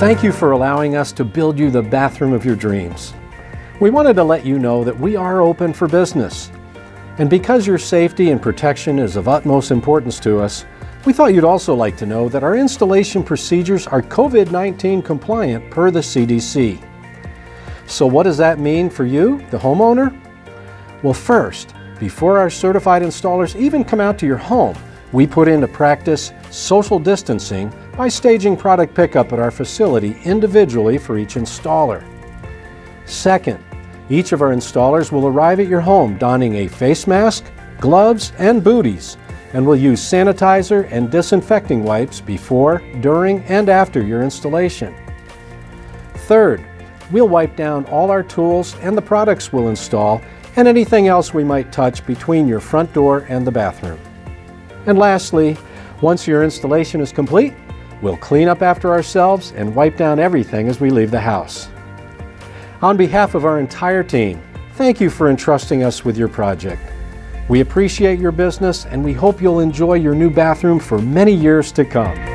Thank you for allowing us to build you the bathroom of your dreams. We wanted to let you know that we are open for business. And because your safety and protection is of utmost importance to us, we thought you'd also like to know that our installation procedures are COVID 19 compliant per the CDC. So, what does that mean for you, the homeowner? Well, first, before our certified installers even come out to your home, we put into practice social distancing by staging product pickup at our facility individually for each installer. Second, each of our installers will arrive at your home donning a face mask, gloves, and booties, and will use sanitizer and disinfecting wipes before, during, and after your installation. Third, we'll wipe down all our tools and the products we'll install and anything else we might touch between your front door and the bathroom. And lastly, once your installation is complete, we'll clean up after ourselves and wipe down everything as we leave the house. On behalf of our entire team, thank you for entrusting us with your project. We appreciate your business and we hope you'll enjoy your new bathroom for many years to come.